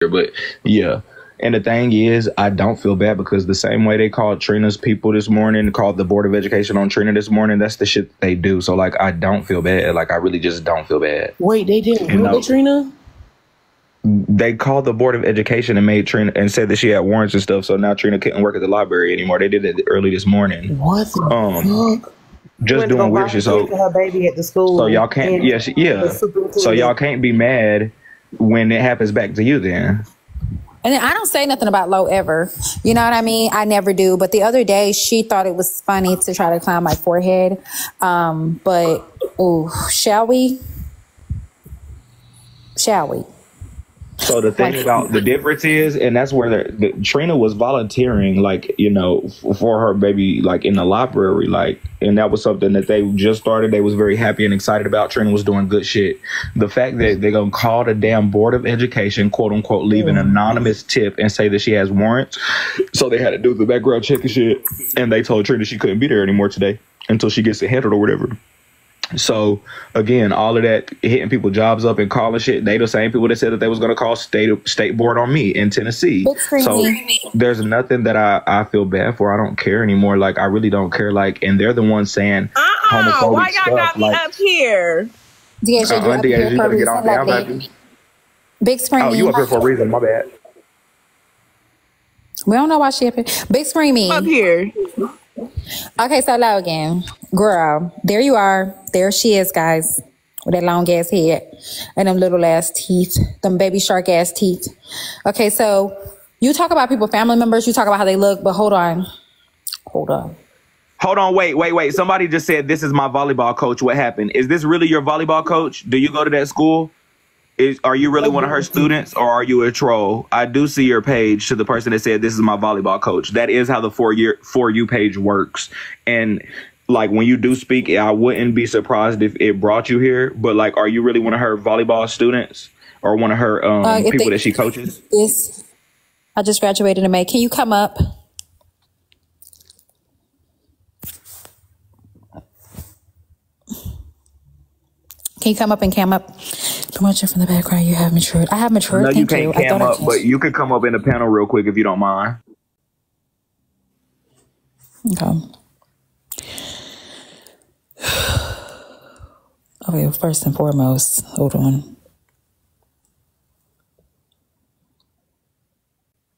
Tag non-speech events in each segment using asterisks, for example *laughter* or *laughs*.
but yeah. And the thing is, I don't feel bad because the same way they called Trina's people this morning, called the Board of Education on Trina this morning, that's the shit they do. So like I don't feel bad. Like I really just don't feel bad. Wait, they didn't You know- Trina? They called the Board of Education and made Trina and said that she had warrants and stuff. So now Trina couldn't work at the library anymore. They did it early this morning. What the Um, fuck? just doing go weird shit. So for her baby at the school. so y'all can't and yeah, she, yeah. So y'all can't be mad when it happens back to you then. And I don't say nothing about low ever. You know what I mean? I never do. But the other day, she thought it was funny to try to climb my forehead. Um, but, ooh, shall we? Shall we? So the thing about the difference is, and that's where the, the Trina was volunteering, like you know, f- for her baby, like in the library, like, and that was something that they just started. They was very happy and excited about. Trina was doing good shit. The fact that they're gonna call the damn board of education, quote unquote, leave an mm. anonymous tip and say that she has warrants, so they had to do the background check and shit, and they told Trina she couldn't be there anymore today until she gets it handled or whatever. So again, all of that hitting people jobs up and calling shit, they the same people that said that they was gonna call state state board on me in Tennessee. Big screen So there's nothing that I, I feel bad for. I don't care anymore. Like I really don't care. Like and they're the ones saying Uh-uh. homophobic Why y'all stuff. got me Like uh, up here? Deasia, uh-uh, you up here you gotta get reason, on there. I'm happy. Big screen Oh, you up here for a reason, my bad. We don't know why she up here. Big screen me. Up here. Okay, so low again. Girl, there you are. There she is, guys. With that long ass head and them little ass teeth, them baby shark ass teeth. Okay, so you talk about people, family members, you talk about how they look, but hold on. Hold on. Hold on, wait, wait, wait. Somebody just said this is my volleyball coach. What happened? Is this really your volleyball coach? Do you go to that school? Is are you really one of her students or are you a troll? I do see your page to the person that said this is my volleyball coach. That is how the four year for you page works. And like when you do speak, I wouldn't be surprised if it brought you here. But like, are you really one of her volleyball students or one of her um, Uh, people they- that she coaches? This, I just graduated in May. Can you come up? Can you come up and cam up? Don't watch it from the background. You have matured. I have matured. No, you Thank can't you. I up, but you could come up in the panel real quick if you don't mind. Okay. Okay, first and foremost, hold on.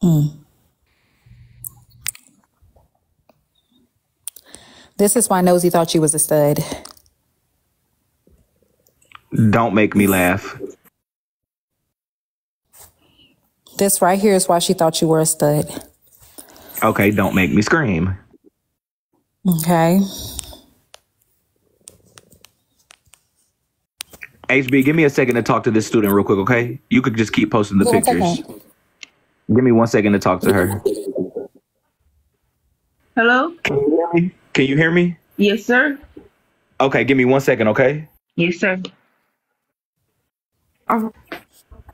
Mm. This is why Nosy thought you was a stud. Don't make me laugh. This right here is why she thought you were a stud. Okay, don't make me scream. Okay. HB, give me a second to talk to this student real quick, okay? You could just keep posting the One pictures. second. Give me one second to talk to her. Hello? Can you hear me? Can you hear me? Yes, sir. Okay, give me one second, okay? Yes, sir. I'm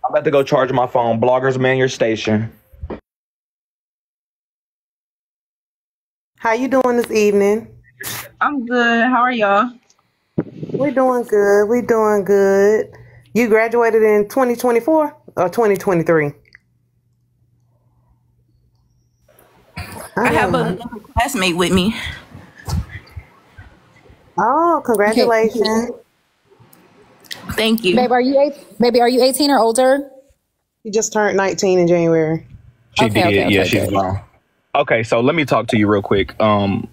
about to go charge my phone. Bloggers man your station. How you doing this evening? I'm good. How are y'all? We're doing good. We're doing good. You graduated in 2024 or 2023? I have a oh. classmate with me. Oh, congratulations. Thank you. Babe, are you eight, baby, are you 18 or older? You just turned 19 in January. She Okay, did. okay, yeah, okay, she's good. grown. Okay, so let me talk to you real quick. Um,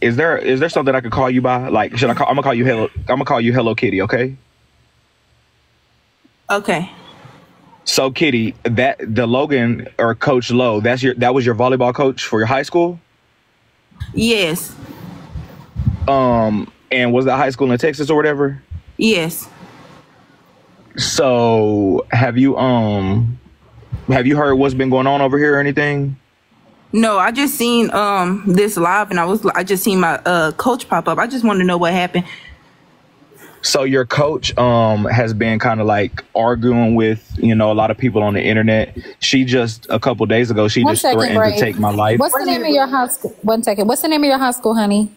is there is there something I could call you by? Like, should I call? I'm gonna call you Hello. I'm gonna call you Hello Kitty. Okay. Okay. So Kitty, that the Logan or Coach Lowe, that's your that was your volleyball coach for your high school. Yes. Um, and was that high school in Texas or whatever? Yes. So have you um have you heard what's been going on over here or anything? No, I just seen um this live and I was I just seen my uh coach pop up. I just wanted to know what happened. So your coach um has been kind of like arguing with you know a lot of people on the internet. She just a couple days ago she One just second, threatened Brave. to take my life. What's the name of your high school? One second. What's the name of your high school, honey?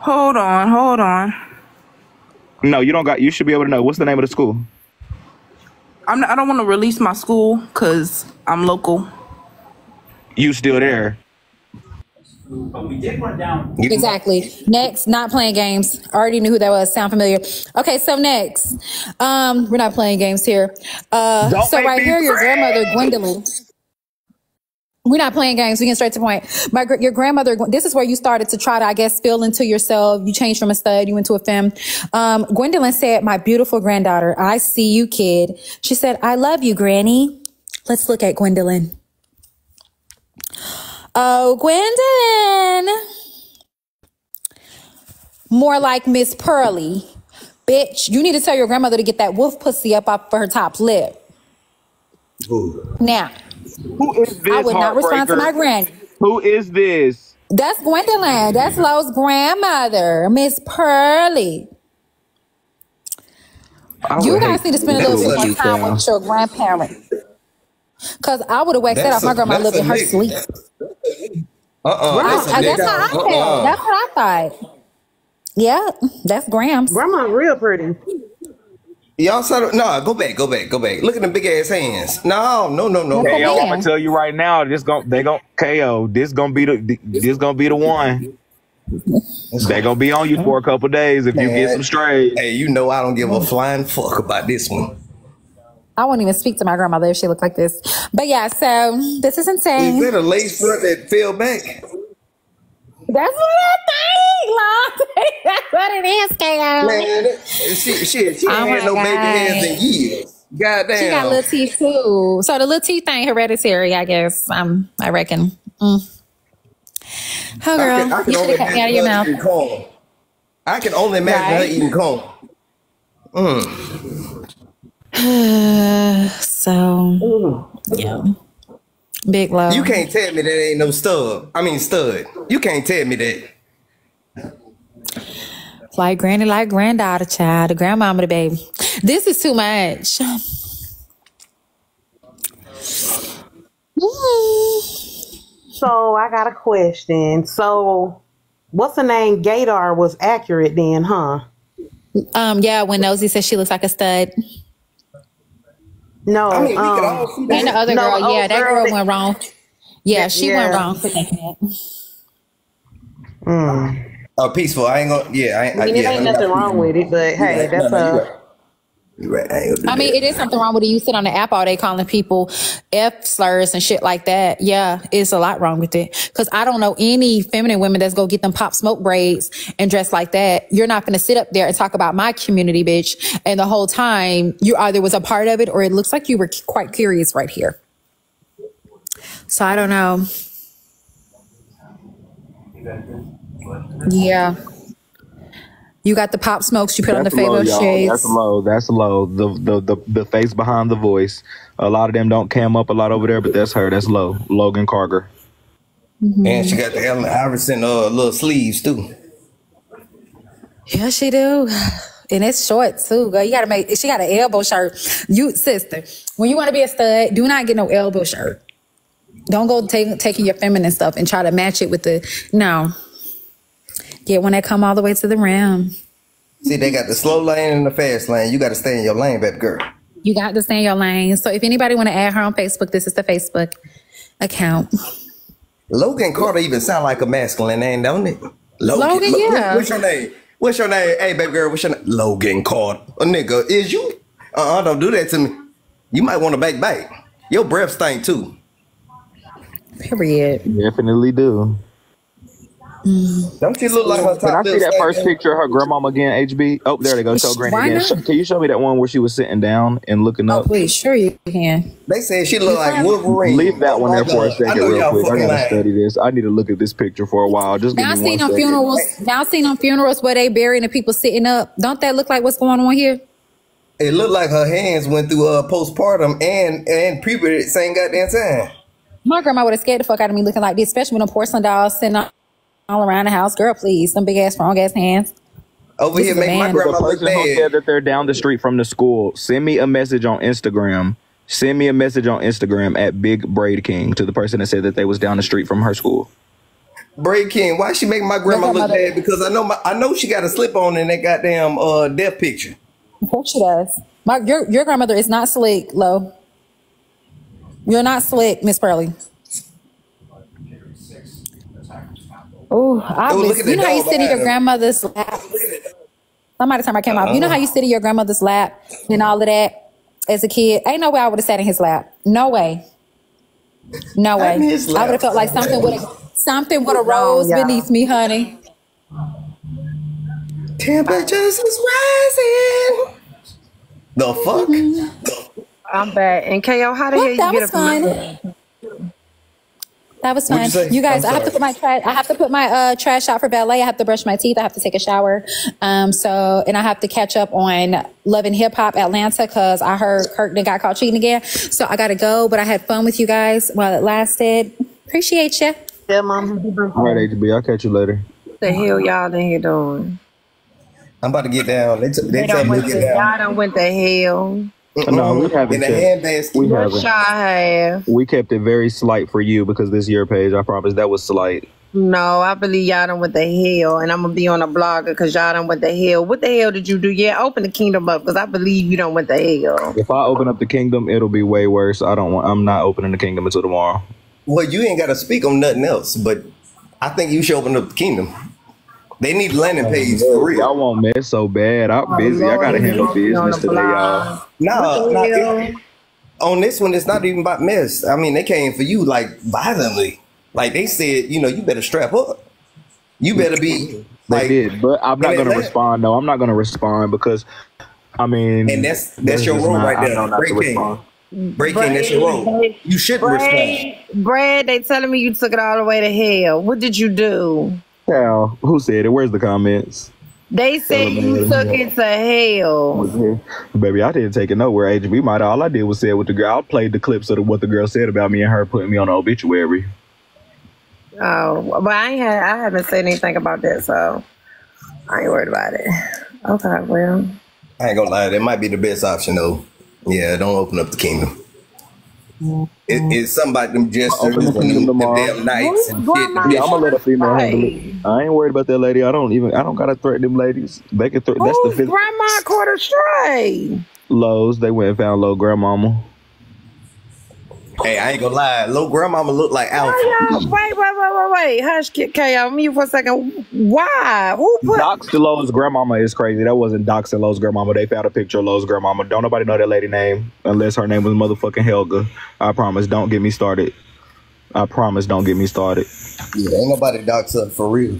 Hold on, hold on. No, you don't got. You should be able to know. What's the name of the school? I'm not, I don't want to release my school because I'm local. You still there? Exactly. Next, not playing games. I Already knew who that was. Sound familiar? Okay, so next, um, we're not playing games here. Uh, Don't so right here, your grandmother Gwendolyn. We're not playing games. We get straight to the point. My your grandmother. This is where you started to try to, I guess, feel into yourself. You changed from a stud. You went to a femme. Um, Gwendolyn said, "My beautiful granddaughter, I see you, kid." She said, "I love you, Granny." Let's look at Gwendolyn. Oh, Gwendolyn. More like Miss Pearly. Bitch, you need to tell your grandmother to get that wolf pussy up off of her top lip. Ooh. Now, Who is this? I would not respond to my granny. Who is this? That's Gwendolyn. That's Lowe's grandmother, Miss Pearly. You guys need to spend a little bit more time fam. with your grandparents. Cause I would have waxed that That's off my a- grandma that's lived a in her nigga. sleep. Uh-uh. I- That's a I- that's how I uh-uh. felt. Uh-uh. That's what I thought. Yeah, that's Grams. Grandma real pretty. Y'all saw the, no, go back, go back, go back. Look at them big ass hands. No, no, no, no. Look at KO, I'm gonna tell you right now, this gon' they gon' KO. This gonna be the this gonna be the one. They gonna be on you for a couple days if you get some straight. Hey, you know I don't give a flying fuck about this one. I won't even speak to my grandmother if she looked like this. But yeah, so this is Is insane. that a lace front that fell back? That's what I think, Lord. *laughs* That's what it is, KO. Man, that, she, she, she Oh ain't had no baby hands in years. Goddamn. She got little teeth too. So the little teeth ain't hereditary, I guess. Um, I reckon. Mm. Oh, girl, I can, I can you should have cut me out of your her mouth. I can only imagine her Right. eating corn. *sighs* so, yeah, big love. You can't tell me that ain't no stud. I mean stud. You can't tell me that. like granny, like granddaughter, child, the grandmama, the baby. This is too much. So I got a question. So what's the name? Gator was accurate then, huh? Um, yeah, when Nosy said she looks like a stud, No. I mean, we could um, all see and the other No, girl, yeah, that girl girl went wrong. Yeah, she went wrong for thinking that. mm. Uh, peaceful. I ain't gonna. Yeah, I ain't. I mean, it yeah, ain't I'm nothing not- wrong with it, but hey, No, that's no, you a. right. I gonna I mean, it is something wrong with it. You sit on the app all day calling people F slurs and shit like that. Yeah, it's a lot wrong with it. Cause I don't know any feminine women that's go get them pop smoke braids and dress like that. You're not going to sit up there and talk about my community, bitch. And the whole time you either was a part of it or it looks like you were quite curious right here. So I don't know. Yeah. You got the pop smokes you put on the That's low, Fabo shades. That's low. That's low. The, the the the face behind the voice. A lot of them don't cam up a lot over there, but that's her. That's low. Logan Carter. And she got the Allen Iverson uh little sleeves too. Yeah, she do. And it's short too, girl. You gotta make she got an elbow shirt. You sister, when you want to be a stud, do not get no elbow shirt. Don't go take, taking your feminine stuff and try to match it with the no. Get one that come all the way to the rim. See, they got the slow lane and the fast lane. You got to stay in your lane, baby girl. You got to stay in your lane. So if anybody want to add her on Facebook, this is the Facebook account. Logan Carter even sound like a masculine name, don't it? Logan, Lo- yeah. What's your name? What's your name? Hey, baby girl, what's your name? Logan Carter. A nigga, is you? Uh-uh, don't do that to me. You might want to back back. Your breath stink too. Period. Definitely do. Don't you look like her top Can I see that stink? first picture of her grandmama again? HB. Oh, there they go. Show Granny Why again. not? Can you show me that one where she was sitting down and looking up? Oh, up? please, sure you can. They said she look like Wolverine. Leave that one there for a God. second, real quick. I fucking gotta study this. I need to look at this picture for a while. Just give Now me seen one on second. funerals. Now seen on funerals where they burying the people sitting up. Don't that look like what's going on here? It looked like her hands went through uh, postpartum and and puberty at the same goddamn time. My grandma would have scared the fuck out of me looking like this, especially with them porcelain dolls sitting all all around the house. Girl, please, them big ass, strong ass hands. Over This here is a making my man. grandma the look person who said that they're down the street from the school, send me a message on Instagram. Send me a message on Instagram at Big Braid King to the person that said that they was down the street from her school. Braid King, why she make my grandma Your look bad? Because I know my I know she got a slip on in that goddamn uh death picture. Of course she does. My your your grandmother is not slick, Lo. You're not slick, Miss Pearly. Oh, oh, look obvious. at You know how you sit in your behind grandmother's lap. Somebody turn my camera off. You know uh-huh. how you sit in your grandmother's lap and all of that as a kid? Ain't no way I would have sat in his lap. No way. No way. I would have felt like something would have something would have rose yeah. beneath me, honey. Temperatures is rising. The fuck? I'm back. And KO, how the Well, hell that you was get up from fun. That was fun. you? You, guys, I'm have to put my trash. I have to put my uh, trash out for ballet. I have to brush my teeth. I have to take a shower. Um, so and I have to catch up on Love and Hip Hop Atlanta because I heard Kirkman got caught cheating again. So I got to go. But I had fun with you guys while it lasted. Appreciate you. Yeah, mom. All right, HB. I'll catch you later. What the hell y'all in here doing? I'm about to get down. They, t- they They tell done me went to to, get y'all done went to hell. No, we haven't In the checked. handbasket. We haven't. y'all have? We kept it very slight for you because this year page. I promise that was slight. No, I believe y'all done went the hell, and I'm gonna be on a blogger because y'all done went the hell. What the hell did you do? Yeah, open the kingdom up because I believe you done went the hell. If I open up the kingdom, it'll be way worse. I don't want. I'm not opening the kingdom until tomorrow. Well, you ain't got to speak on nothing else, but I think you should open up the kingdom. They need landing page for Y'all real. won't mess so bad. I'm busy. I gotta handle business today, y'all. No, What the it- on this one, it's not even about mess. I mean, they came for you like violently. Like they said, you know, you better strap up. You better be They like, did, but I'm not gonna Atlanta- respond. though. I'm not gonna respond because, I mean, And that's- that's your role not- right I there. know not to Break in. respond. breaking that's your role. You should respond. Brad, Brad, they telling me you took it all the way to hell. What did you do? Hell, who said it? Where's the comments? They said you them, took it to hell. Baby, I didn't take it nowhere. HB might all I did was say what the girl. I played the clips of what the girl said about me and her putting me on the obituary. Oh, but I ain't had, I haven't said anything about that, so I ain't worried about it. Okay, well, I ain't gonna lie, that might be the best option though. Yeah, don't open up the kingdom. It, it's mm-hmm. somebody about them gestures and them, them damn nights and shit. Yeah, I'm gonna let a female handle it. I ain't worried about that lady. I don't even. I don't gotta threaten them ladies. They can. Thre- that's the Who's fifth. grandma caught her straight? Lowe's. They went and found low grandmama. Hey, I ain't gonna lie, little grandmama look like Alpha. Wait, wait, wait, wait, wait. Hush, K- KO, mute for a second. Why? Who put? Dox Lowe's grandmama is crazy. That wasn't Dox and Lowe's grandmama. They found a picture of Lowe's grandmama. Don't nobody know that lady name unless her name was motherfucking Helga. I promise. Don't get me started. I promise. Don't get me started. Yeah, ain't nobody docs up for real.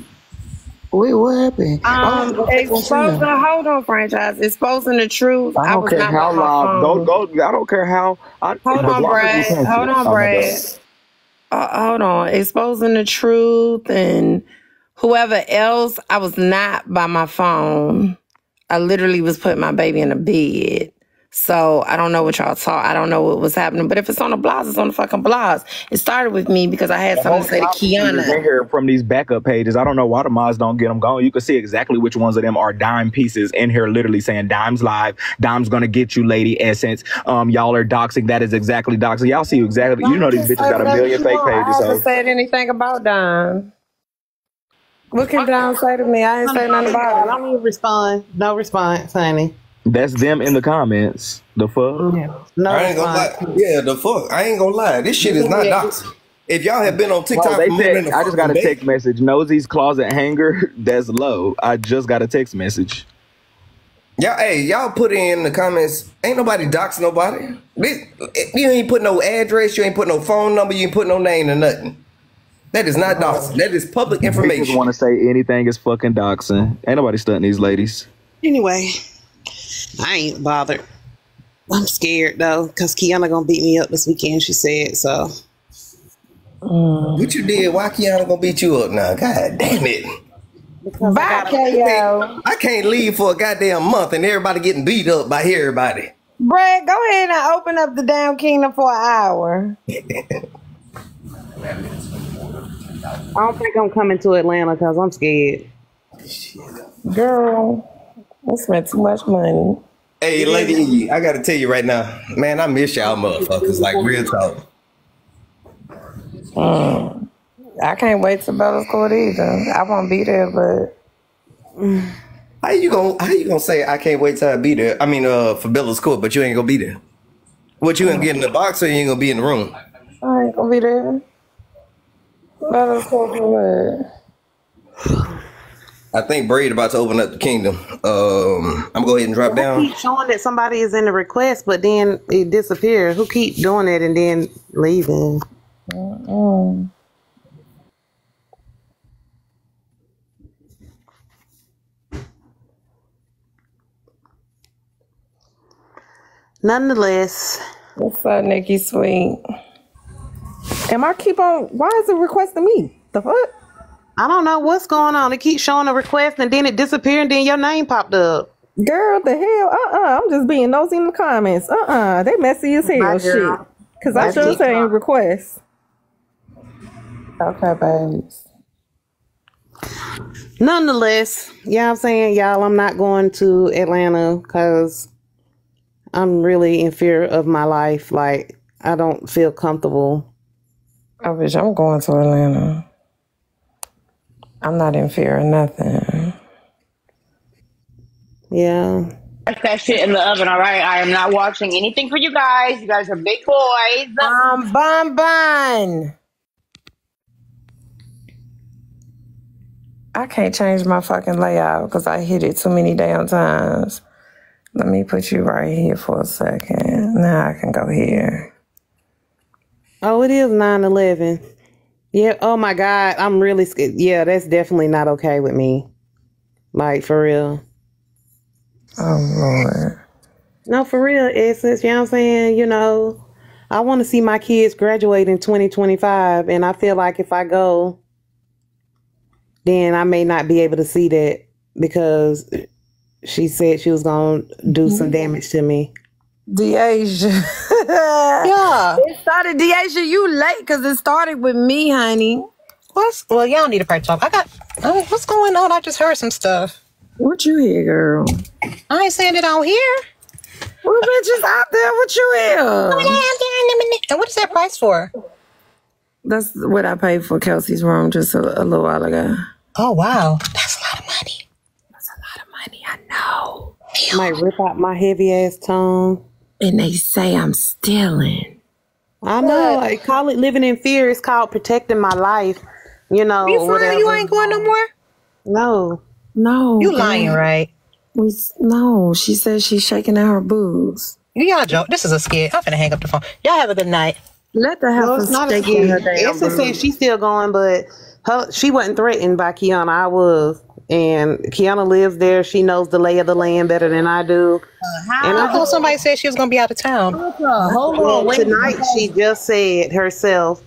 Wait, what happened? Um, exposing, hold on, franchise. Exposing the truth. I don't was care not how loud. phone. Go. I don't care how. I, Hold on, Brad. Hold on, Oh Brad. Uh, hold on. Exposing the truth and whoever else, I was not by my phone. I literally was putting my baby in the bed. So I don't know what y'all saw. I don't know what was happening. But if it's on the blogs, it's on the fucking blogs. It started with me because I had something to say to In Kiana. here from these backup pages. I don't know why the mods don't get them going. You can see exactly which ones of them are dime pieces in here, literally saying Dime's live. Dime's gonna get you, Lady Essence. Um, y'all are doxing. That is exactly doxing. Y'all see exactly. You know these bitches got a million fake pages. I So haven't said anything about dime. What can Don say to me? I ain't say nothing about it. I Don't even respond. No response, honey. That's them in the comments. The fuck. No I ain't gonna lie. Yeah, the fuck. I ain't gonna lie. This shit is not doxing. If y'all have been on Well, TikTok they for more than said, a I just got a fucking day- text message. Nosy's closet hanger. *laughs* That's low. I just got a text message. Y'all, hey, y'all put in the comments. Ain't nobody dox nobody. This, you ain't put no address. You ain't put no phone number. You ain't put no name or nothing. That is not doxing. That is public They just information. want to say anything is fucking doxing. Ain't nobody stunting these ladies. Anyway, I ain't bothered. I'm scared though, cause Kiana gonna beat me up this weekend. She said so. Mm. What you did? Why Kiana gonna beat you up now? God damn it! Bye, KO. I can't leave for a goddamn month and everybody getting beat up by everybody. Brad, go ahead and open up the damn kingdom for an hour. I don't think I'm coming to Atlanta because I'm scared. Girl, I spent too much money. Hey, Lady E, I gotta tell you right now, man, I miss y'all motherfuckers. Like real talk. I can't wait to Bella's court either. I won't be there, but How you gonna How you gonna say I can't wait till I be there? I mean, uh, for Bella's court, but you ain't gonna be there. What you gonna get in the box or you ain't gonna be in the room? I ain't gonna be there. Let us go for what? I think Braid about to open up the kingdom. Um, I'm gonna go ahead and drop Who down. keep showing that somebody is in the request, but then it disappears? Who keep doing it and then leaving? Nonetheless, What's up, Nikki Sweet? Am I keep on? Why is it requesting me? The fuck? I don't know what's going on. It keeps showing a request and then it disappeared and then your name popped up. Girl, the hell? Uh uh-uh. uh. i am just being nosy in the comments. Uh uh uh. They messy as hell. Shit. Cause I My sure saying requests. Okay, babes. Nonetheless, yeah, I'm saying, y'all, I'm not going to Atlanta because I'm really in fear of my life. Like, I don't feel comfortable. I wish I'm going to Atlanta. I'm not in fear of nothing. Yeah. That's that shit in the oven, all right? I am not watching anything for you guys. You guys are big boys. Um, bun bun. I can't change my fucking layout because I hit it too many damn times. Let me put you right here for a second. Now I can go here. Oh, it is 9 11. Yeah. Oh, my God. I'm really scared. Yeah, that's definitely not okay with me. Like, for real. Oh Lord. No, for real, Essence. You know what I'm saying? You know, I want to see my kids graduate in 2025. And I feel like if I go, then I may not be able to see that because she said she was going to do some mm-hmm. damage to me. Deasia. *laughs* Yeah. It started, Deasia, you late because it started with me, honey. What's well, y'all need to pray talk. I got what's going on? I just heard some stuff. What you hear, girl? I ain't saying it out here. Well, bitches out there, what you hear? And what is that price for? That's what I paid for Kelsey's room just a, a little while ago. Oh wow. That's a lot of money. That's a lot of money, I know. Might rip out my heavy ass tongue. And they say I'm stealing. I know. I call it living in fear. It's called protecting my life. You know, You for real? You ain't going no more? No. No. You girl. lying, right? We, no, she says she's shaking out her boobs. Y'all joke. This is a skit. I'm finna hang up the phone. Y'all have a good night. Let the No, heifer it's not a stake in her skit. damn said she's still going, but her she wasn't threatened by Kiana. I was. And Kiana lives there. She knows the lay of the land better than I do. And I I thought somebody said she was gonna be out of town. Hold well, on, wait. tonight she just said herself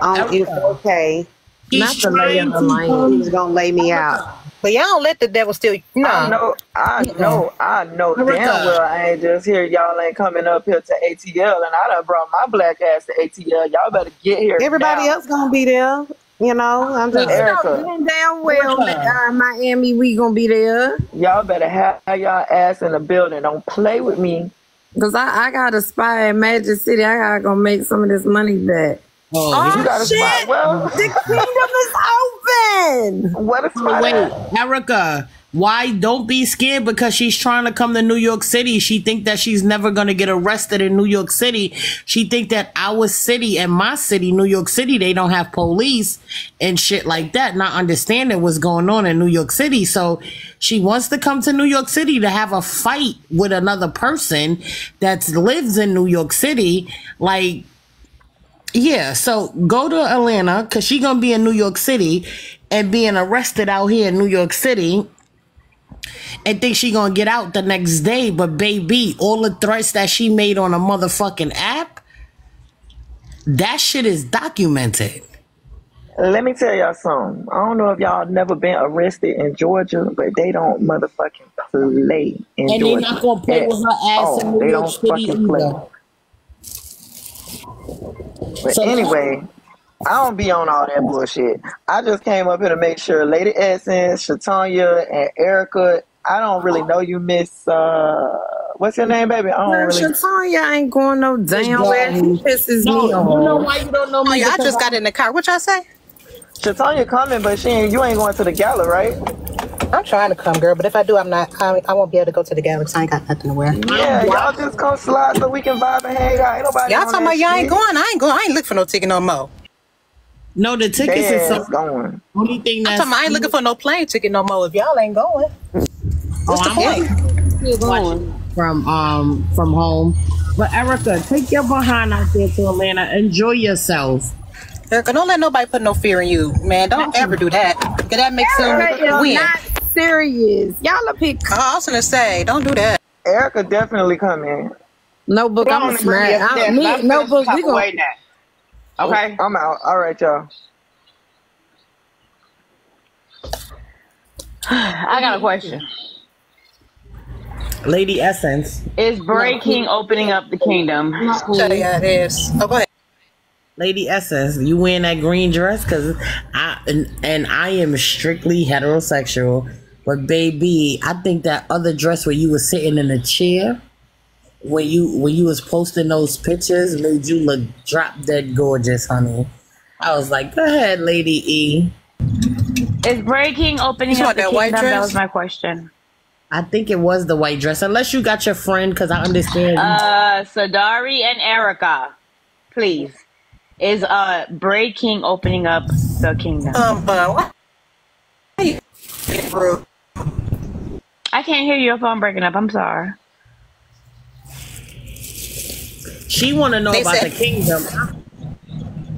um, it's okay. Not the lay of the land. He's gonna lay me out. But y'all don't let the devil steal. I No. know, I know, I know damn well I ain't just here. Y'all ain't coming up here to ATL, and I done brought my black ass to ATL. Y'all better get here. Everybody now. else gonna be there. You know, I'm just You know Erica. damn damn well uh, Miami we gonna be there. Y'all better have y'all ass in the building. Don't play with me. Cause I, I got a spy in Magic City. I gotta go make some of this money back. Oh, you got a spot. Well, the kingdom is open. *laughs* what a spot. wait, at? Erica. Why don't be scared because she's trying to come to New York City. She think that she's never gonna get arrested in New York City. She think that our city and my city, New York City, they don't have police and shit like that, not understanding what's going on in New York City. So she wants to come to New York City to have a fight with another person that lives in New York City. Like yeah, so go to Atlanta because she gonna be in New York City and being arrested out here in New York City and think she gonna get out the next day. But baby, all the threats that she made on a motherfucking app, that shit is documented. Let me tell y'all something. I don't know if y'all never been arrested in Georgia, but they don't motherfucking play in And they not gonna play with her ass in New They York don't City fucking play. either. But So- anyway, I don't be on all that bullshit. I just came up here to make sure Lady Essence, Shatanya, and Erica. I don't really know you, Miss. Uh, what's your name, baby? I don't Man, really. Shatonya ain't going no damn where. He pisses No, me you off. know why you don't know Oh me? yeah, I just got in the car. What y'all say? Shatanya coming, but she ain't. You ain't going to the gala, right? I'm trying to come, girl, but if I do, I'm not. I, I won't be able to go to the galaxy. I ain't got nothing to wear. Yeah, y'all just come slide so we can vibe and hang out. Ain't nobody Y'all talking about y'all ain't going? I ain't going. I ain't looking for no ticket no more. No, the tickets They is ass some going. only thing I'm talking I ain't looking for no plane ticket no more. If y'all ain't going, what's the I'm point? watching from um from home. But Erica, take your behind out there to Atlanta. Enjoy yourself. Erica, don't let nobody put no fear in you, man. Don't ever do that. Cause that makes Erica them win. not serious. Y'all are pick. I was gonna say, don't do that. Erica definitely come in. Notebook, Put I'm on a the bring smash. your I'm, steps. me, I'm notebook, feeling we some type of way gonna. Now. Okay. I'm out. All right, y'all. I got a question. Lady Essence. Is breaking opening up the kingdom? Shut your ass. Oh, go ahead. Lady Essence, you wearing that green dress? Cause I and, and I am strictly heterosexual. But baby, I think that other dress where you were sitting in a chair, when you when you was posting those pictures, made you look drop dead gorgeous, honey. I was like, go ahead, Lady E. Is breaking opening You up the that kingdom? That was my question. I think it was the white dress, unless you got your friend, because I understand. Uh, Sadari and Erica, please. Is uh breaking opening up the kingdom? Um, but what? I can't hear you. Your phone breaking up. I'm sorry. She want to know They about said- the kingdom.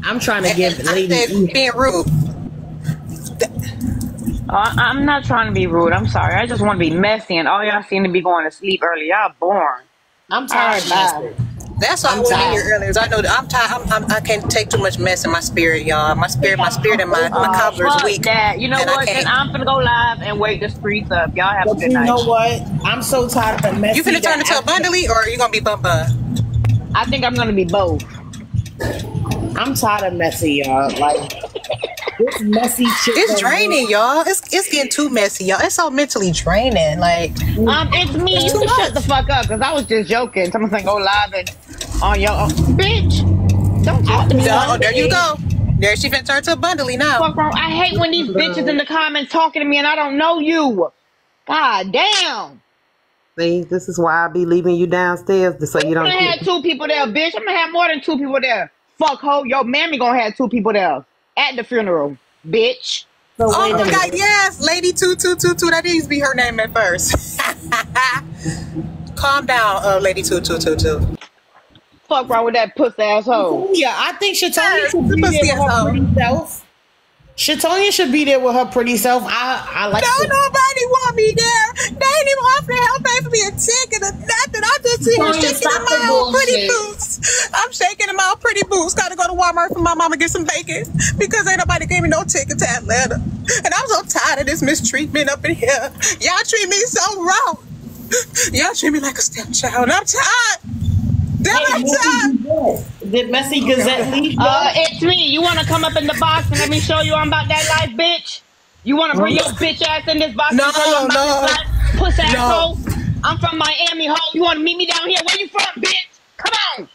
I'm trying to give I Lady said E. being rude. Uh, I'm not trying to be rude. I'm sorry. I just want to be messy, and all y'all seem to be going to sleep early. Y'all boring. I'm tired. Bye. That's why I I'm wasn't in tired. here earlier. is I know that I'm tired. I'm, I'm, I can't take too much mess in my spirit, y'all. My spirit, my spirit, and my, my Uh, cobbler is weak. that. You know and what? Then I'm gonna go live and wake the streets up. Y'all have a But good you night. know what? I'm so tired of messy. You finna turn that into a bundly, or are you gonna be bum bum? I think I'm gonna be both. I'm tired of messy, y'all. Like this messy shit. It's draining, y'all. It's it's getting too messy, y'all. It's so mentally draining. Like, Um, it's me. It's You shut the fuck up, cause I was just joking. Someone's like, go live and on your own. bitch. Don't talk to me. oh, there you go. There she finna turn to a bundly now. Fuck wrong. I hate when these bitches in the comments talking to me and I don't know you. God damn. See, this is why I be leaving you downstairs so you don't. I'm don't gonna have two people there, bitch. I'm gonna have more than two people there. Fuck ho, your mammy gonna have two people there at the funeral, bitch. Oh my god, yes, Lady two two two two. That needs to be her name at first. *laughs* Calm down, uh, Lady two two two two. Fuck wrong with that pussy asshole. Yeah, I think Shatonia should be there with her asshole. pretty self. Shatonia should be there with her pretty self. I I like. No, the- nobody want me there. They ain't even offer to help pay for me a ticket or nothing. I'm just here Tonya, shaking stop in my own pretty boots. I'm shaking in my own pretty boots. Gotta go to Walmart for my mama get some bacon because ain't nobody gave me no ticket to Atlanta. And I'm so tired of this mistreatment up in here. Y'all treat me so wrong. Y'all treat me like a stepchild. I'm tired. Damn, I'm. Did Messy Gazette leave? Uh, it's me. You wanna come up in the box and let me show you I'm about that life, bitch? You wanna bring your bitch ass in this box No, and show you I'm about no. this life? Puss No. asshole. I'm from Miami, ho. You wanna meet me down here? Where you from, bitch? Come on.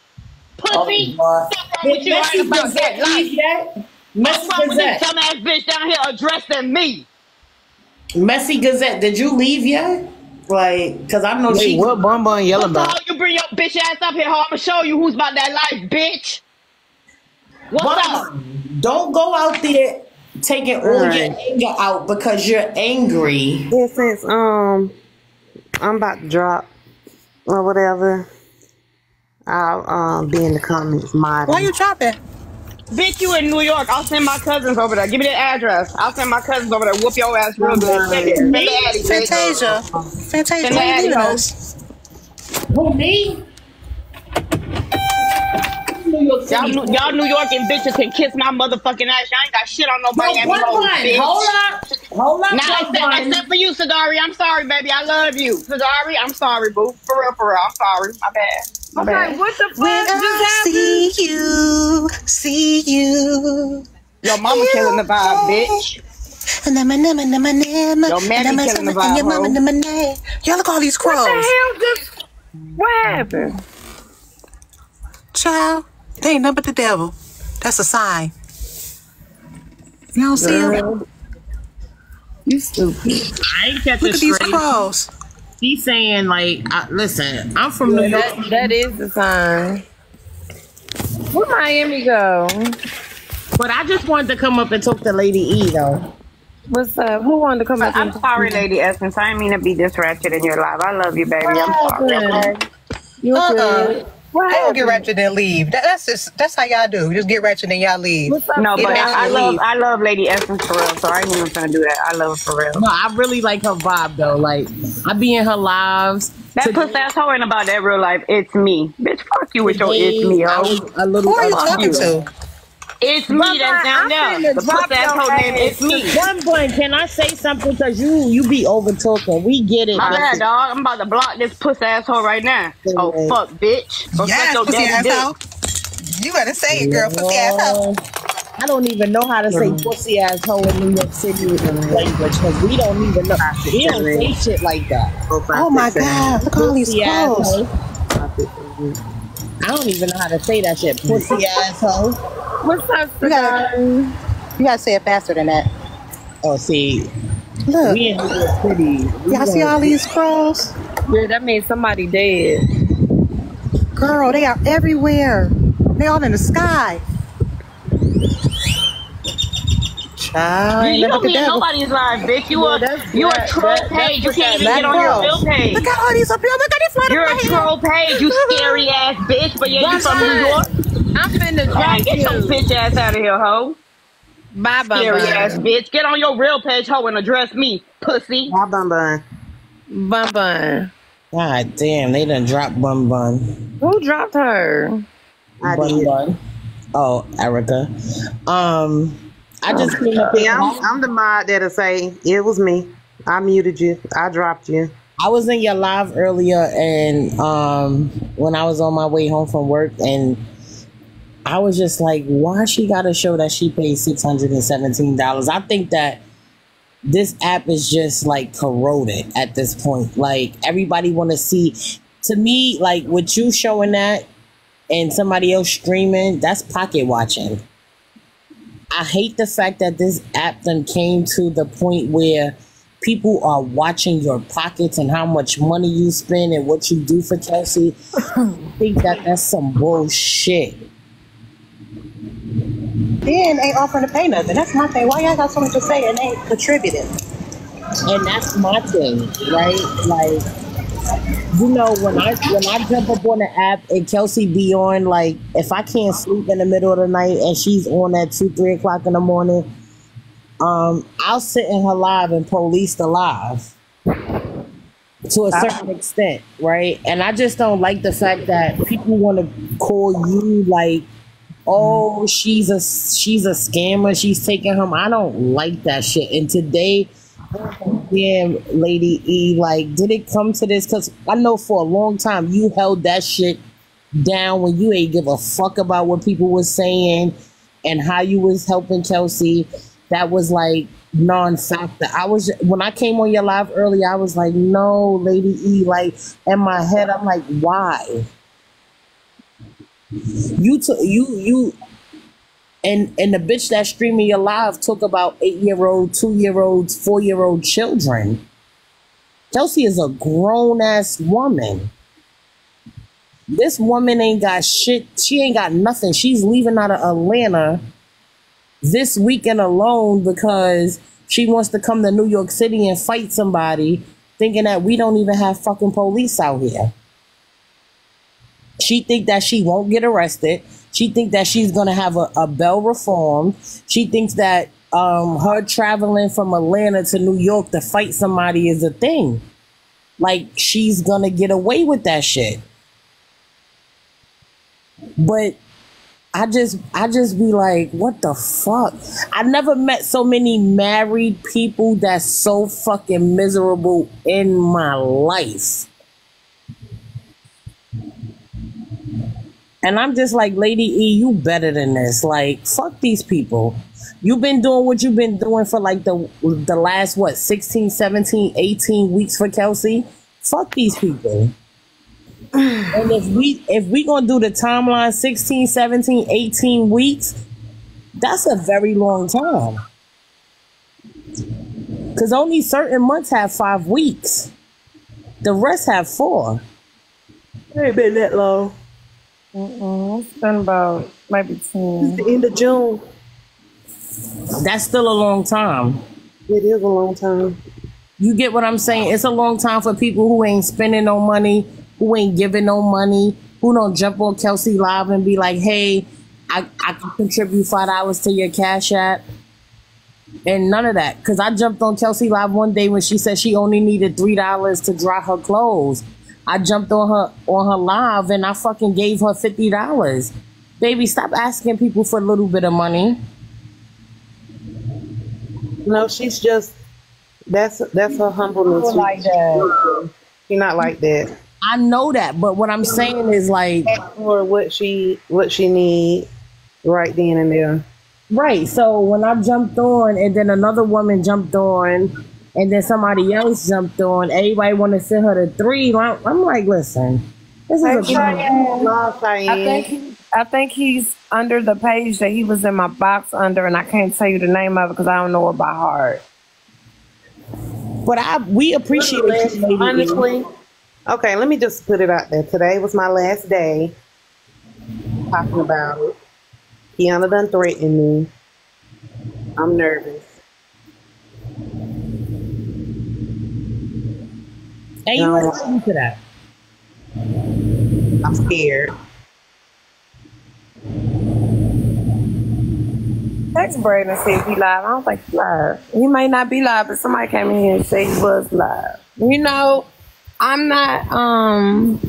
Pussy. Oh, Fuck wrong with Did you? Messy Gazette that life. leave yet? Messy What's wrong with this Gazette. dumbass bitch down here addressing me? Messy Gazette. Did you leave yet? Like, cause I know Wait, she. what bum bum yell What the about? Hell you bring your bitch ass up here, ho? I'ma show you who's about that life, bitch. What's up? Don't go out there taking all your anger out because you're angry. Yeah, since um, I'm about to drop or whatever, I'll um be in the comments modding. Why you dropping? Bitch, you in New York. I'll send my cousins over there. Give me the address. I'll send my cousins over there. Whoop your ass real good. Send it. Send the addy, bitch. Fantasia. Fantasia, Send the why you addy, leaving ho. us? Who me? Y'all, New- y'all New York and bitches can kiss my motherfucking ass. Y'all ain't got shit on no No, one one. Hold up. Hold up. Now, except, one. except for you, Sadari. I'm sorry, baby. I love you. Sadari, I'm sorry, boo. For real, for real. I'm sorry. My bad. My bad. what the When I see you, see you. Your mama killing the vibe, bitch. Nama, nama, nama, nama. Yo, mammy Nama, killing the nama, and your vibe, mama, ho. nama, nama. Y'all look at all these crows. What the hell just? What happened? Child, they ain't nothing but the devil. That's a sign. You don't see him? You stupid. I ain't catch Look at these straight. crows. He's saying like, uh, listen, I'm from New York. That, that is the sign. Where Miami go? But I just wanted to come up and talk to Lady E though. What's up? Who wanted to come up? I'm sorry, Lady Essence. I didn't mean to be this ratchet in your life. I love you, baby. I'm sorry. You Uh-uh. good? I don't get ratchet and leave. That, that's just that's how y'all do. Just get ratchet and y'all leave. No, Get but I, I love leave. I love Lady Essence for real, so I ain't even gonna do that. I love her for real. No, I really like her vibe though. Like I be in her lives. That puss asshole ain't about that real life. It's me. Bitch, fuck you with your it's me, I yo. was a little Who are you Fuck talking to? It's me that's down there. The puss asshole name is me. One point, can I say something? Cause you you be over talking. We get it. My bad, dog. I'm about to block this puss asshole right now. Oh, fuck, bitch. Go Yes, suck your pussy daddy asshole. dick. You better say it, girl. Pussy asshole. I don't even know how to say mm-hmm. pussy asshole in New York City in language because we don't even know. We don't say shit like that. Oh my God! Look at all these clothes. I don't even know how to say that shit. Pussy *laughs* asshole. What's up, You gotta, you gotta say it faster than that. Oh, see, Look, we in New York City. We y'all see all these crows? Yeah, that means somebody dead. Girl, they are everywhere. They all in the sky. Child, You, ain't you nothing don't but be in devil. nobody's life, bitch. You Yeah, a that's you a troll that- page. You can't even get on your real page. Look at all these up here. Look at this one. You're a troll page, you scary ass bitch. But yeah, you from New York. I'm finna Man, drop get your bitch ass out of here, hoe. Bye, bye, Scary bye. ass bitch. Get on your real page, hoe, and address me, pussy. Bye, bun bun. Bun bun. God damn, they done dropped Bun Bun. Who dropped her? I Bun did. Bun. Oh, Erica. Um, I just came up Yeah, I'm, I'm the mod that'll say it was me. I muted you. I dropped you. I was in your live earlier, and um, when I was on my way home from work, and I was just like, "Why she got to show that she paid six hundred and seventeen dollars?" I think that this app is just like corroded at this point. Like everybody want to see. To me, like with you showing that and somebody else streaming, that's pocket watching. I hate the fact that this app then came to the point where people are watching your pockets and how much money you spend and what you do for Kelsey. *laughs* I think that that's some bullshit. Then ain't offering to pay nothing. That's my thing. Why y'all got something to say and ain't contributing? And that's my thing, right? Like, you know, when I when I jump up on the app and Kelsey be on, like, if I can't sleep in the middle of the night and she's on at two, three o'clock in the morning, um, I'll sit in her live and police the live to a certain extent, right? And I just don't like the fact that people want to call you like, oh, she's a she's a scammer, she's taking him. I don't like that shit. And today, damn, Lady E, like, did it come to this? Because I know for a long time you held that shit down when you ain't give a fuck about what people was saying and how you was helping Kelsey. That was like non-factor. I was when I came on your live early I was like, no, Lady E, like in my head, I'm like, why? You took you you and and the bitch that streaming your live took about eight year old, two year olds, four year old children. Kelsey is a grown ass woman. This woman ain't got shit. She ain't got nothing. She's leaving out of Atlanta this weekend alone because she wants to come to New York City and fight somebody, thinking that we don't even have fucking police out here. She think that she won't get arrested. She think that she's gonna have a, a bell reformed. She thinks that um, her traveling from Atlanta to New York to fight somebody is a thing. Like she's gonna get away with that shit. But I just I just be like, what the fuck? I never met so many married people that's so fucking miserable in my life. And I'm just like, Lady E, you better than this. Like, fuck these people. You've been doing what you've been doing for like the the last what 16, 17, 18 weeks for Kelsey. Fuck these people. And if we if we gonna do the timeline 16, 17, 18 weeks, that's a very long time. Because only certain months have five weeks. The rest have four. Ain't been that long. Mm-mm. It's been about maybe ten. It's the end of June. That's still a long time. It is a long time. You get what I'm saying? It's a long time for people who ain't spending no money, who ain't giving no money, who don't jump on Kelsey Live and be like, hey, I, I can contribute five dollars to your cash app. And none of that. Cause I jumped on Kelsey Live one day when she said she only needed three dollars to dry her clothes. I jumped on her on her live and I fucking gave her fifty dollars. Baby, stop asking people for a little bit of money. No, she's just that's that's her humbleness. Like that. She's not like that. I know that, but what I'm saying is like or what she what she need right then and there. Right. So when I jumped on, and then another woman jumped on, and then somebody else jumped on, everybody want to send her to three. I'm, I'm like, listen, this is Hey, a Cheyenne. Love I think he, I think he's under the page that he was in my box under, and I can't tell you the name of it because I don't know it by heart. But I we appreciate it. Honestly, okay. Let me just put it out there. Today was my last day talking about it. Kiana done threatened me. I'm nervous. And you No. listen to that. I'm scared. Text Braden and see if he live. I don't think he live. He may not be live, but somebody came in here and said he was live. You know, I'm not. Um,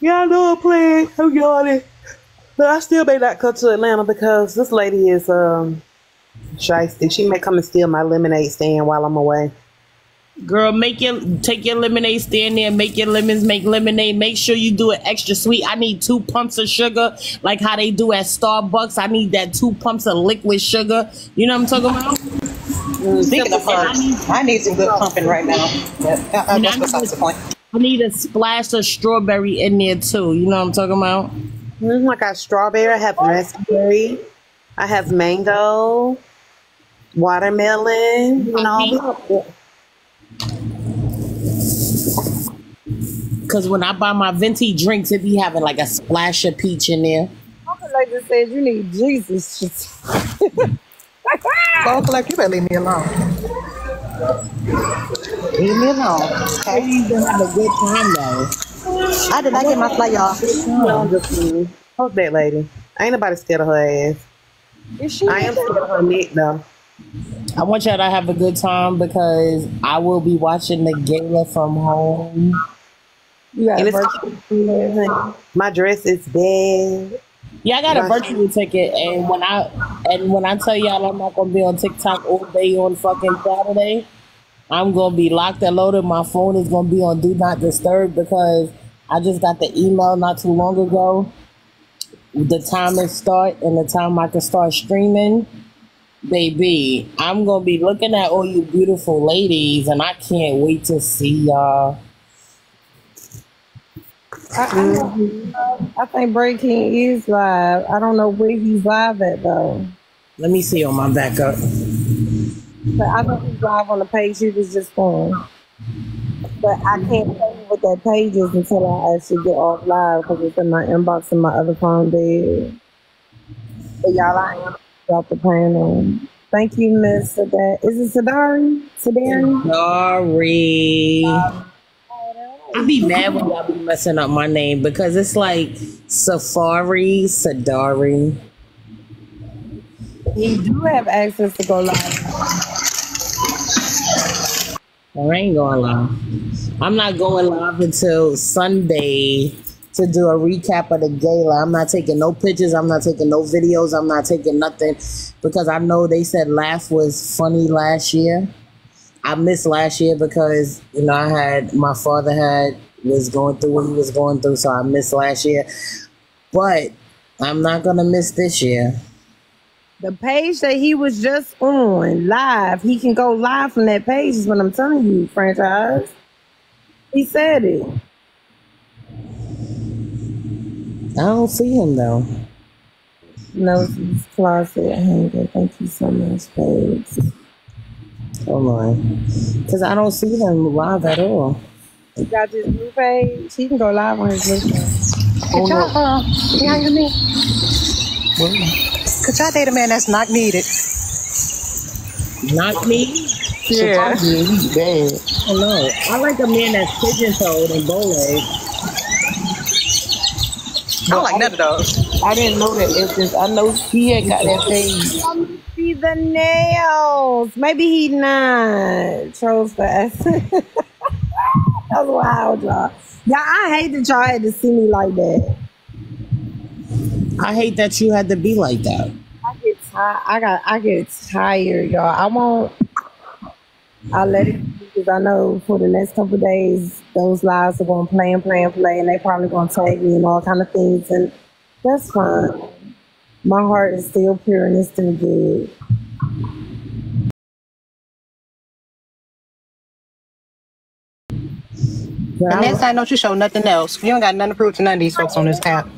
Yeah, I know I'm playing. I'm yawning. But I still may not come to Atlanta because this lady is um shiesty. She may come and steal my lemonade stand while I'm away. Girl, make your take your lemonade stand there, make your lemons, make lemonade. Make sure you do it extra sweet. I need two pumps of sugar, like how they do at Starbucks. I need that two pumps of liquid sugar. You know what I'm talking about? Speaking of pumps, I need some good pumping right now. Yeah, uh, uh, And I that's besides the point. I need a splash of strawberry in there too. You know what I'm talking about? Mm, I got strawberry. I have raspberry. I have mango, watermelon. You know, Cause when I buy my venti drinks, it be having like a splash of peach in there. Uncle Lady said you need Jesus. *laughs* Uncle like you better leave me alone. Leave me alone. Okay. You gonna have a good time though. I did not get my flight, y'all. No, I'm just kidding. That lady. Ain't nobody scared of her ass. I am scared of her neck though. I want y'all to have a good time because I will be watching the gala from home. You got And a it's- virtual My dress is bad. Yeah, I got a virtual ticket, and when I and when I tell y'all I'm not gonna be on TikTok all day on fucking Saturday, I'm gonna be locked and loaded. My phone is gonna be on do not disturb because I just got the email not too long ago. The time it start and the time I can start streaming. Baby, I'm gonna be looking at all you beautiful ladies, and I can't wait to see y'all. I, I, know- I think Bray King is live. I don't know where he's live at though. Let me see on my backup. But I know he's live on the page he was just on. But I can't tell you what that page is until I actually get off live because it's in my inbox and my other phone dead. But y'all, I am off the panel. Thank you, Miss Sadar. Is it Sadari? Sadari? Sorry. I be mad when y'all be messing up my name because it's like Safari Sadari. He do have access to go live. I ain't going live. I'm not going live until Sunday to do a recap of the gala. I'm not taking no pictures. I'm not taking no videos. I'm not taking nothing because I know they said Laugh was funny last year. I missed last year because you know I had my father had was going through what he was going through, so I missed last year. But I'm not gonna miss this year. The page that he was just on live, he can go live from that page, is what I'm telling you, franchise. He said it. I don't see him though. No, it's closet hanger. Thank you so much, babes. Hold on. Because I don't see them live at all. He got this new page. He can go live on his new page. Could y'all, uh, y'all hear me? Could y'all date a man that's not needed? Not me? Yeah. He's bad. I know. I like a man that's pigeon toed and bow legged. I like none of those. I didn't know that Essence. I know he had got that page. Let me see the nails. Maybe he not. Chose fast. *laughs* That's wild, y'all. Yeah, I hate that y'all had to see me like that. I hate that you had to be like that. I get tired. I got. I get tired, y'all. I won't. I let it be because I know for the next couple of days those lives are gonna play and play and play, and they're probably gonna tag me and all kind of things, and that's fine. My heart is still pure and it's still good. The next time, don't you show nothing else. You don't got nothing to prove to none of these folks on this app.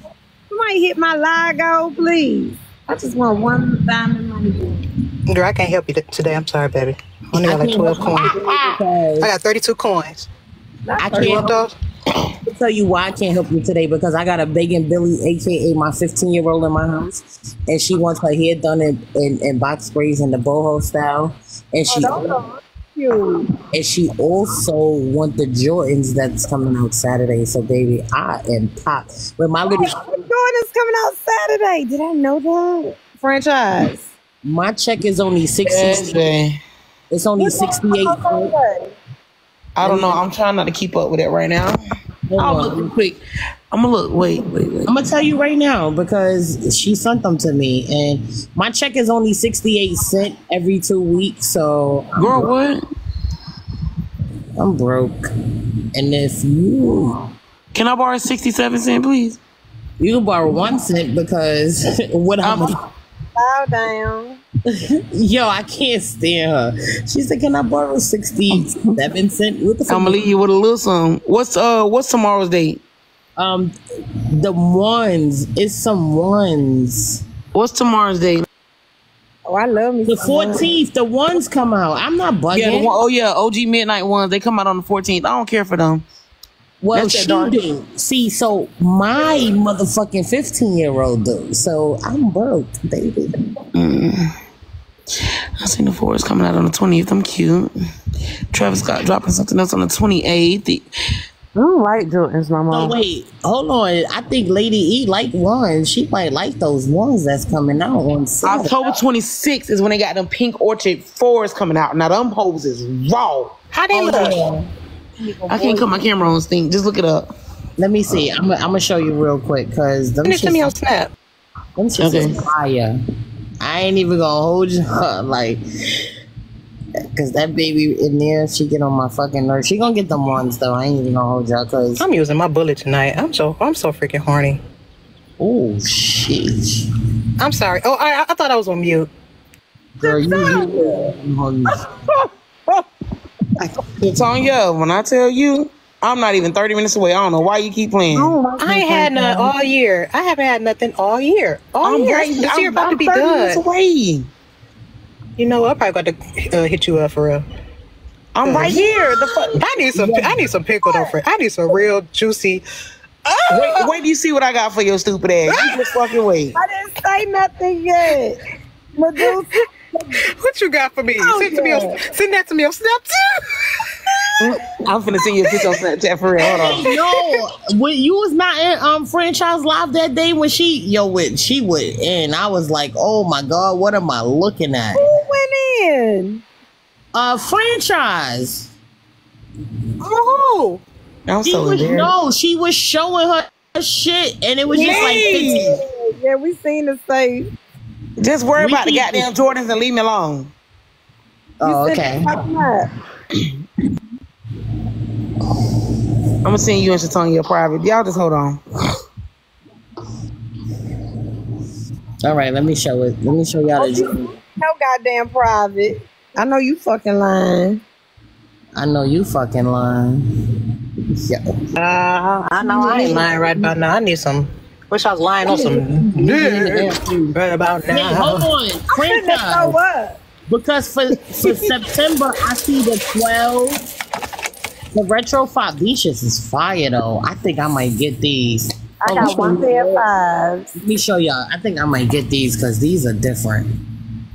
Somebody hit my Ligo, please. I just want one diamond money. bill. Girl, I can't help you today. I'm sorry, baby. I only got like 12 ah, ah, coins. Ah. I got 32 coins. I can't those? I'll tell you why I can't help you today because I got a begging Billy, aka my 15 year old, in my house, and she wants her hair done in, in, in box braids in the boho style, and she oh, and she also want the Jordans that's coming out Saturday. So baby, I am popped. But my oh, little Jordan's coming out Saturday. Did I know that? Franchise. my check is only 60. It's only 68. I don't know. I'm trying not to keep up with it right now. I'll look real quick. I'm gonna look. Wait, wait, wait. I'm gonna tell you right now because she sent them to me, and my check is only 68 cent every two weeks. So, girl, what? I'm broke, and if you can I borrow 67 cent, please? You can borrow one cent because *laughs* what I'm. Bow down. *laughs* Yo, I can't stand her. She said, "Can I borrow sixty-seven cent?" What the fuck? I'm gonna leave you with a little something. What's uh what's tomorrow's date? Um the ones. It's some ones. What's tomorrow's date? Oh, I love me. The fourteenth. The ones come out. I'm not bugging. Yeah, the one, oh yeah, OG Midnight ones. They come out on the 14th. I don't care for them. Well, That's she dark- do. See, so my motherfucking fifteen year old do. So I'm broke, baby. Mm. I seen the forest coming out on the 20th. I'm cute. Travis Scott dropping something else on the 28th. I don't like Jordans no more. Oh wait, hold on. I think Lady E like ones. She might like those ones that's coming out on Saturday. October 26th is when they got them pink Orchid forests coming out. Now them hoes is raw. How they Oh, look? yeah. I can't cut my camera on thing. Just look it up. Let me see. I'm gonna I'm show you real quick because them Send it to me on shits- Snap. them shits Okay. is fire. I ain't even gonna hold you like, cause that baby in there, she get on my fucking nerves. She gonna get them ones though. I ain't even gonna hold y'all cause I'm using my bullet tonight. I'm so I'm so freaking horny. Oh shit. I'm sorry. Oh, I I thought I was on mute. girl, you, you *laughs* Tanya, when I tell you, I'm not even 30 minutes away. I don't know why you keep playing. I ain't had none all year. I haven't had nothing all year. All I'm year. right- this I'm- year about I'm to be 30 minutes done. away. You know, what? I probably got to uh, hit you up for real. I'm right here. The fuck. I need some. I need some pickle though. For I need some real juicy. Wait, wait do you see what I got for your stupid ass. You just fucking wait. *laughs* I didn't say nothing yet. Medusa. *laughs* What you got for me? Oh, send, to me on, send that to me on Snapchat. I'm finna send you a picture on Snapchat for real. Hold on. Hey, no, when you was not in um franchise live that day when she yo when she went in, I was like, oh my god, what am I looking at? Who went in? Uh, franchise. Oh, I'm She so was embarrassed. no, she was showing her, her shit, and it was just like Yay. 15. Yeah, we seen the safe. Just worry We about the keep- goddamn Jordans and leave me alone. Oh, okay. the fucking *coughs* up. I'm gonna send you and Shatonya private. Y'all just hold on. All right, let me show it. Let me show y'all the. Jordan. No goddamn private. I know you fucking lying. I know you fucking lying. Yo. Uh, I know I ain't lying right about now. I need some. Wish I was lying on some. right about Hey, now. hold on, I shouldn't have franchise. throw up. because for for *laughs* September I see the twelve. The retro five. These shits is fire though. I think I might get these. I Oh, got one pair of fives. Let me show y'all. I think I might get these because these are different.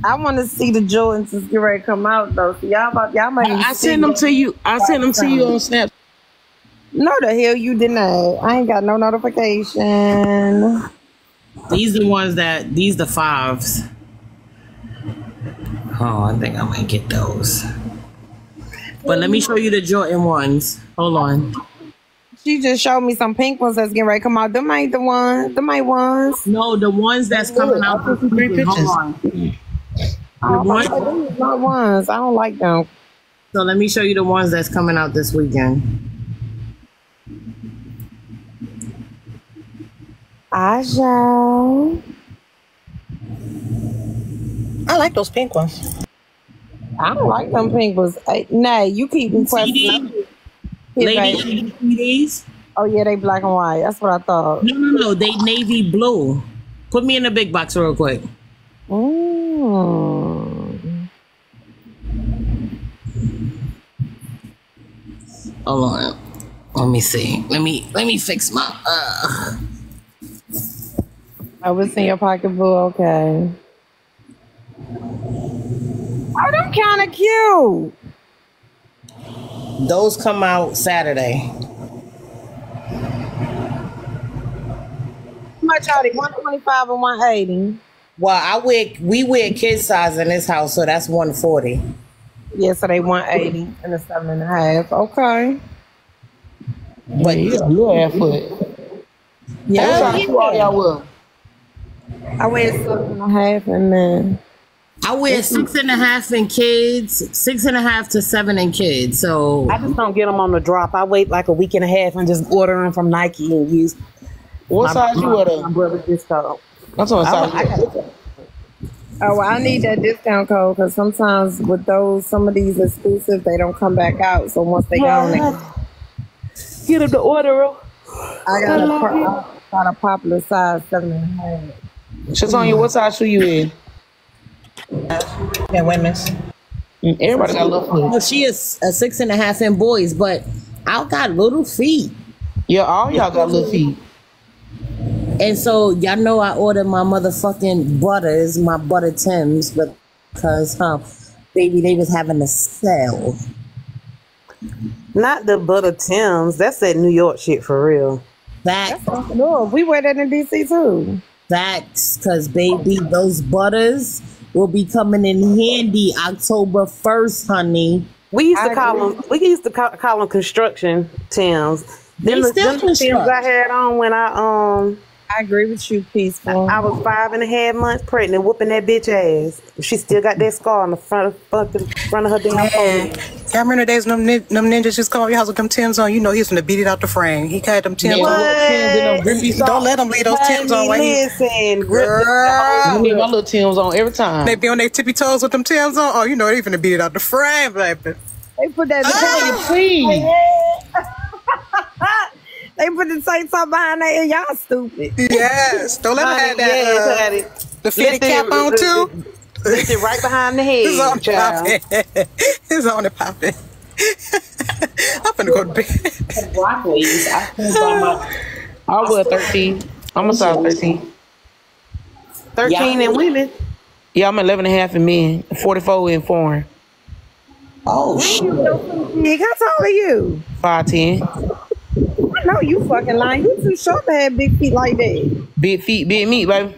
I want to see the Jordans that's getting ready to come out though. So y'all about y'all might. I send them to you. I send them to you on Snap. No, the hell you denied. I ain't got no notification. These the ones that these the fives. Oh, I think I might get those. But let me show you the Jordan ones. Hold on. She just showed me some pink ones that's getting ready to come out. Them ain't the ones. Them ain't ones. No, the ones that's coming out. this Three weekend. Hold on. Oh, The one- them is not ones. I don't like them. So let me show you the ones that's coming out this weekend. Aja. I like those pink ones. I don't like them pink ones. Hey, Nay, you keep requesting. Lady CDs. Oh yeah, they black and white. That's what I thought. No, no, no. They navy blue. Put me in the big box real quick. Mm. Hold on. Let me see. Let me let me fix my uh I was in your pocket, boo. Okay. Oh, them kind of cute. those come out Saturday. How much are they? One twenty five and one eighty. Well, I wear we wear kid size in this house, so that's one forty. Yeah, so they one eighty and a seven and a half. Okay. But you a little ass foot. Yeah. What size shoe all y'all wear? I wear seven and a half and then I wear six and a half in kids, six and a half to seven in kids. So I just don't get them on the drop. I wait like a week and a half and just order them from Nike and use. What size you wear though? My brother's discount. That's what I- size I you got- wear. Oh, well, I need that discount code because sometimes with those, some of these exclusive, they don't come back out. So once they go, they, Get them to order. I got a, pro- I got a popular size seven and a half. Shatonya, what size shoe you in? Yeah, women's. Mm, Everybody got a little foot. Well, she is a six and a half in boys, but I got little feet. Yeah, all y'all got little feet. And so y'all know I ordered my motherfucking butters, my butter Tims, because huh, baby, they was having a sale. Not the butter Tims. That's that New York shit for real. That No, we wear that in DC too. Facts, because baby, those butters will be coming in handy October first, honey. We used to I call agree. them. We used to call, call them construction Tims. They Them, the- still them the I had on when I um. I agree with you, peaceful. I was five and a half months pregnant, whooping that bitch ass. She still got that scar on the front of fucking front of her damn Man, phone. y'all remember the days when them, nin- them ninjas just come over your house with them Tims on? You know he's gonna beat it out the frame. He had them Tims on. little Tims and them grippy Don't let them leave those Tims on. Honey, While he, listen, grip Girl. leave my little Tims on every time. They be on their tippy toes with them Tims on. Oh, you know they finna beat it out the frame, baby. They put that. Ah, *laughs* please. *laughs* they put the say something behind that. and Y'all stupid. Yes, don't let them have that. yes, uh, honey. the fitted cap it- on lift too. Lift it right behind the head, *laughs* It's on child. popping. *laughs* It's on and popping. *laughs* I'm finna go to bed. Broccolis. I think by my I wear 13. I'm a size 13. 13 in women. Yeah, I'm 11 and a half in men, 44 in foreign. Oh shit. Nick, how tall are you? 5'10. I know you fucking lying. You too short to have big feet like that. Big feet, big meat, baby.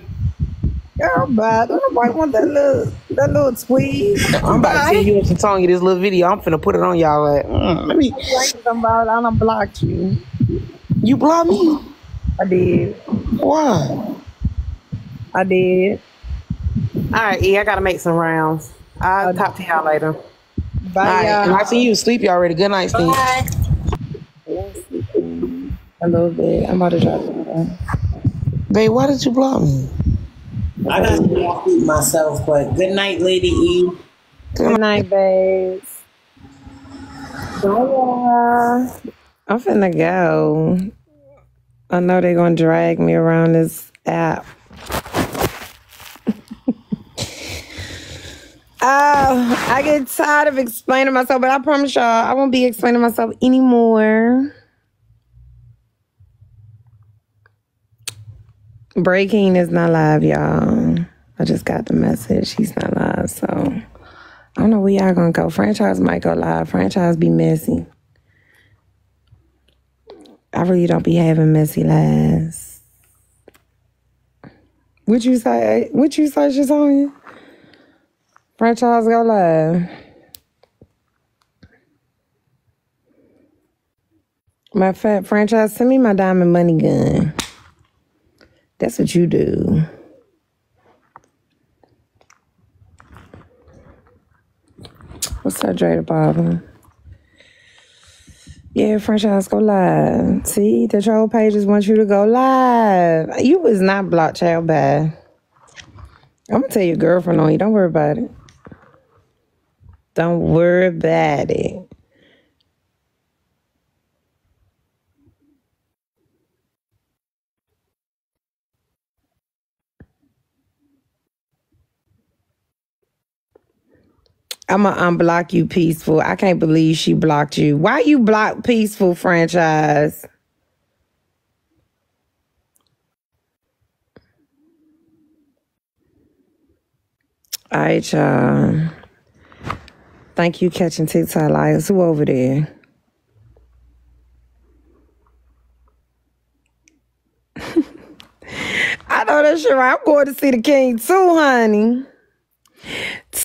Girl, bye. Don't nobody want that little that little tweeze. *laughs* I'm about to send you and Shatonya this little video. I'm finna put it on y'all. Like, mm, let me. Somebody, I done blocked you. You blocked me? I did. Why? I did. All right, E, I gotta make some rounds. I'll talk to y'all later. Bye, All right, y'all. and I see you sleepy already. Good night, Steve. A little bit. I'm about to drop it. Babe, why did you block me? I got to off myself, but good night, Lady E. Good night, babes. Bye. I'm finna go. I know they're gonna drag me around this app. Uh, *laughs* I get tired of explaining myself, but I promise y'all I won't be explaining myself anymore. Breaking is not live, y'all. I just got the message. He's not live, so I don't know where y'all gonna go. Franchise might go live. Franchise be messy. I really don't be having messy lives. What you say? Eh? What you say, Shatonia? Franchise go live. My fat franchise, send me my diamond money gun. That's what you do. What's up, Dre the Barber? Yeah, franchise go live. See, the troll pages want you to go live. You was not blocked, child bad. I'm gonna tell your girlfriend on you. Don't worry about it. Don't worry about it. I'm gonna unblock you, Peaceful. I can't believe she blocked you. Why you block Peaceful franchise? All right, y'all. Thank you, catching TikTok liars. Who over there? *laughs* I know that's right. I'm going to see the king too, honey.